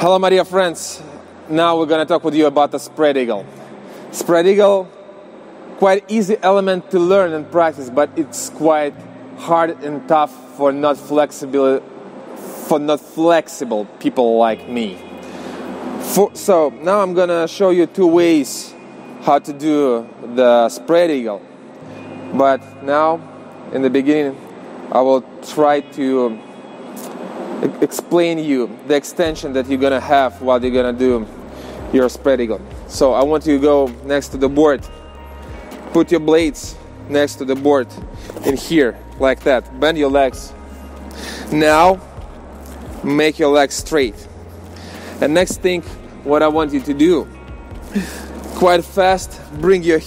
Hello, my dear friends. Now we're gonna talk with you about the spread eagle. Spread eagle, quite easy element to learn and practice, but it's quite hard and tough for not flexible, for not flexible people like me. For, so now I'm gonna show you two ways how to do the spread eagle. But now, in the beginning, I will try to explain you the extension that you're gonna have while you're gonna do your spread eagle. So I want you to go next to the board, put your blades next to the board in here, like that. Bend your legs. Now, make your legs straight. And next thing, what I want you to do, quite fast, bring your